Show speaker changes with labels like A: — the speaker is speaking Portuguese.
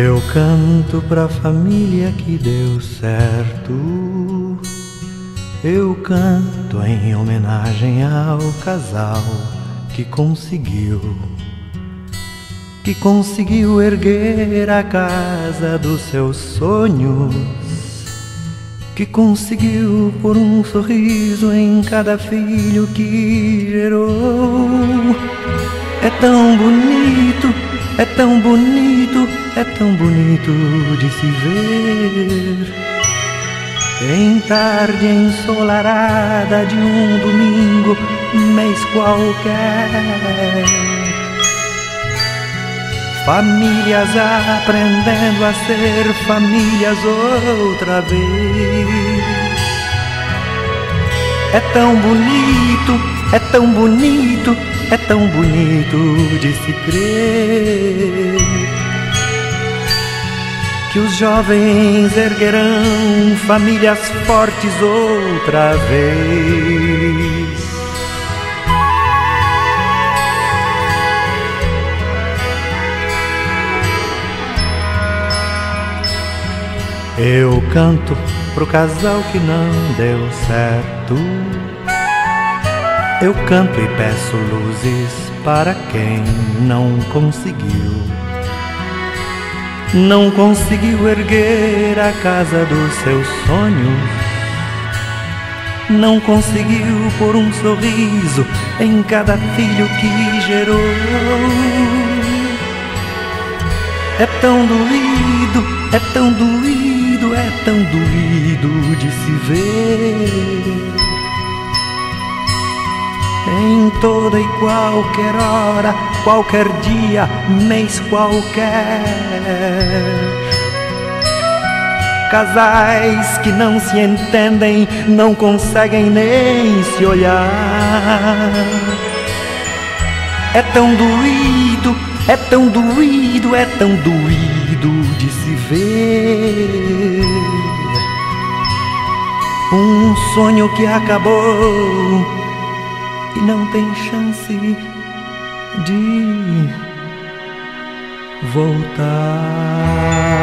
A: Eu canto pra família que deu certo. Eu canto em homenagem ao casal que conseguiu, que conseguiu erguer a casa dos seus sonhos, que conseguiu pôr um sorriso em cada filho que gerou. É tão bonito, é tão bonito, tão bonito de se ver. Em tarde ensolarada de um domingo, mês qualquer. Famílias aprendendo a ser famílias outra vez. É tão bonito, é tão bonito, é tão bonito de se crer que os jovens erguerão famílias fortes outra vez. Eu canto pro casal que não deu certo. Eu canto e peço luzes para quem não conseguiu. Não conseguiu erguer a casa dos seus sonhos. Não conseguiu pôr um sorriso em cada filho que gerou. É tão doído, é tão doído, é tão doído de se ver. Toda e qualquer hora, qualquer dia, mês qualquer. Casais que não se entendem, não conseguem nem se olhar. É tão doído, é tão doído, é tão doído de se ver. Um sonho que acabou e não tem chance de voltar.